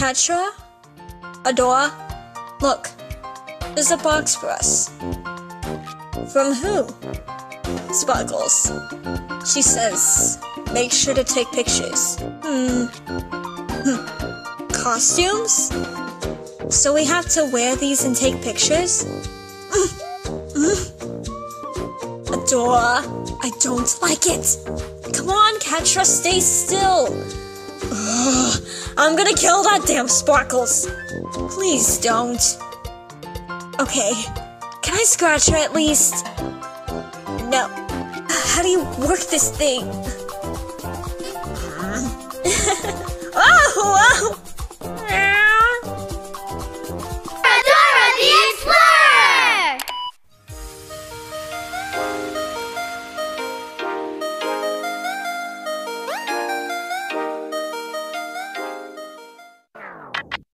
Catra? Adora? Look, there's a box for us. From who? Sparkles. She says, make sure to take pictures. Hmm. Hmm. Costumes? So we have to wear these and take pictures? Adora, I don't like it. Come on, Catra, stay still. I'm gonna kill that damn Sparkles. Please don't. Okay, can I scratch her at least? No. How do you work this thing?